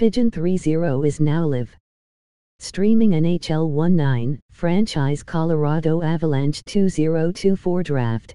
Pigeon 3-0 is now live. Streaming NHL 1-9, franchise Colorado Avalanche 2024 draft.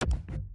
you